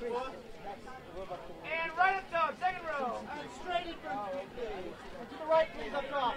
And right up top, second row. And straight in front, to the right, please, up top.